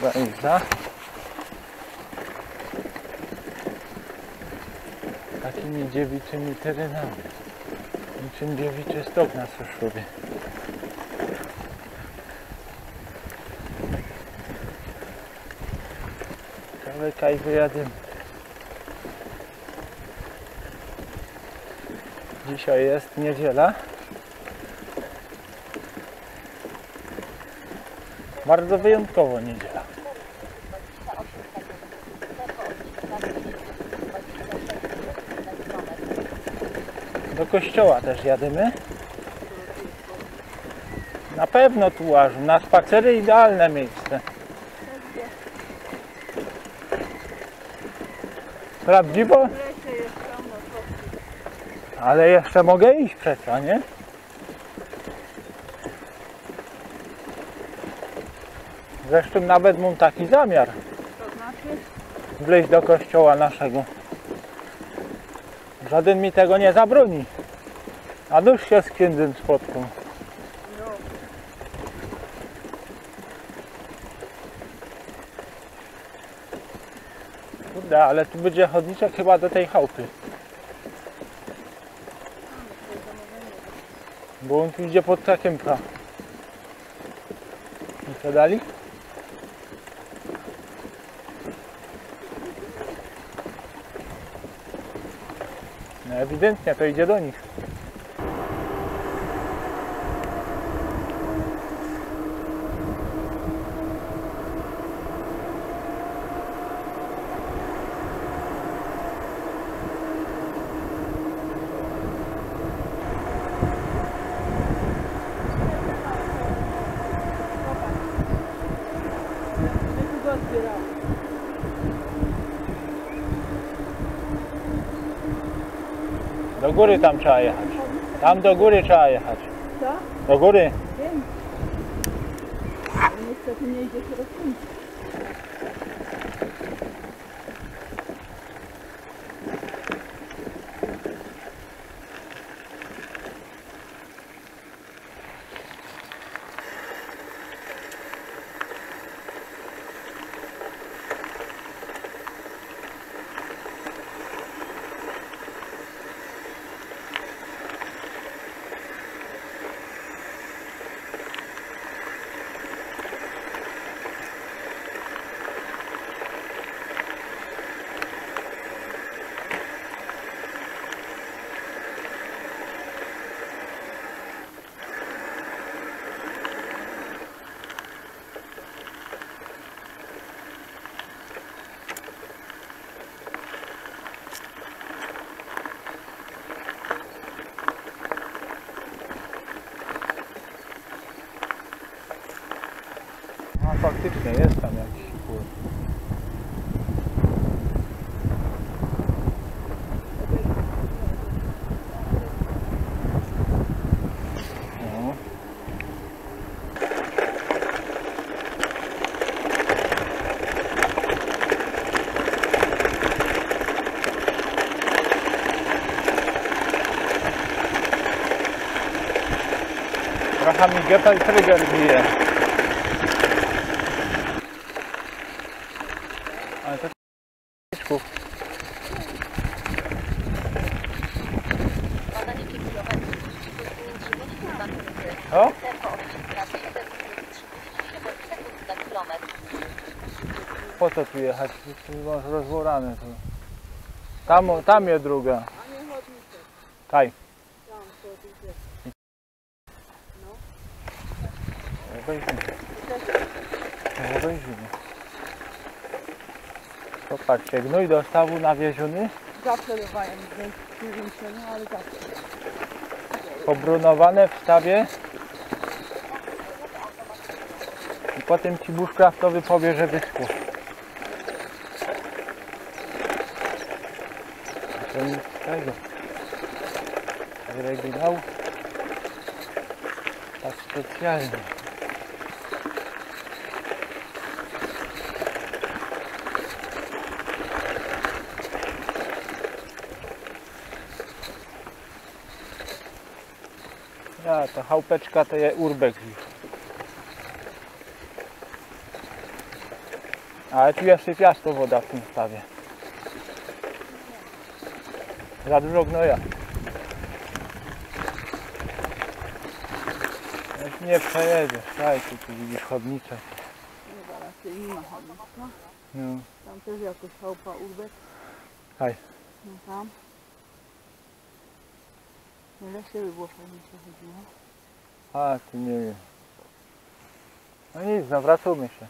wejścia. Takimi dziewiczymi terenami. Niczym dziewiczy stok na Suszowie. Kawykaj wyjadę. Dzisiaj jest niedziela. Bardzo wyjątkowo niedziela. Do kościoła też jadymy. Na pewno tu łażą. Na spacery idealne miejsce. Prawdziwo? Ale jeszcze mogę iść przecież, nie? Zresztą nawet mam taki zamiar. To znaczy? Wleźć do kościoła naszego. Żaden mi tego nie zabroni. A już się z księdzem spotkał. No. Kurde, ale tu będzie chodniczek chyba do tej chałupy. Bo on tu idzie pod takiemka. I co dali? Ewidentnie to idzie do nich. My tu go zbieramy. Do góry tam trzeba jechać. Tam do góry trzeba jechać. Co? Do góry. Wiem. Ale niestety nie idzie się rozkręcić. Faktycznie jest tam jakiś płyn. No. Trochę mi Gepel Trigger bije. Na kilometr. Po co tu jechać? Tu masz rozworane to. Tam, o- tam jest druga. Kaj. Tam chodniczek. Popatrzcie, gnój do stawu nawieziony, Zawsze bywają zwiększone, ale zawsze. pobrunowane w stawie. I potem ci bushcraftowy powie, że wyschło. To nic z tego. Oryginał. Tak specjalnie. ta chałpeczka to je urbek. Ale tu jeszcze piasto woda w tym stawie. Za dużo gnoja. Jak nie przejedziesz, tak, tu, tu widzisz chodnicze. No zaraz, tu nie chodnika. No. Tam też jakoś chałupa urbek. Hej. No tam. No lesie by było fajnie się chodziło. A, ty nie wiem. No nic, nawracamy się.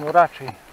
No raczej.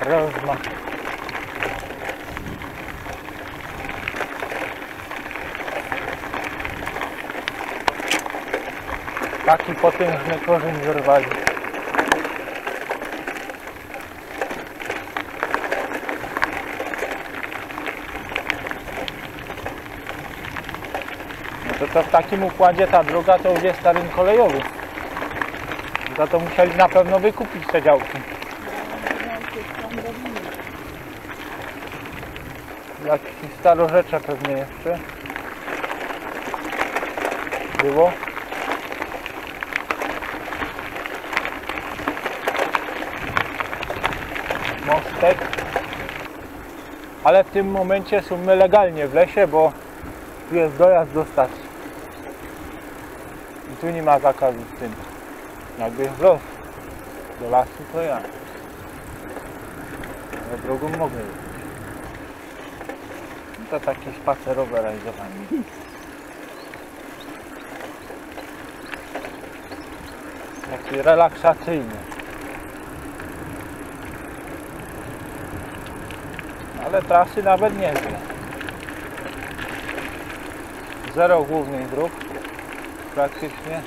Rozmach. Taki potężny korzeń wyrwali. No to, to w takim układzie ta droga to już jest teren kolejowy. Za to musieli na pewno wykupić te działki. Jakieś starorzecze pewnie jeszcze. Było. Mostek. Ale w tym momencie są my legalnie w lesie, bo tu jest dojazd do stacji. I tu nie ma zakazu w tym. Jakby w los. Do lasu to ja. Ale drogą mogę To takie spacerowe rajdowanie. Taki relaksacyjny. Ale trasy nawet niezłe. Zero głównych dróg praktycznie.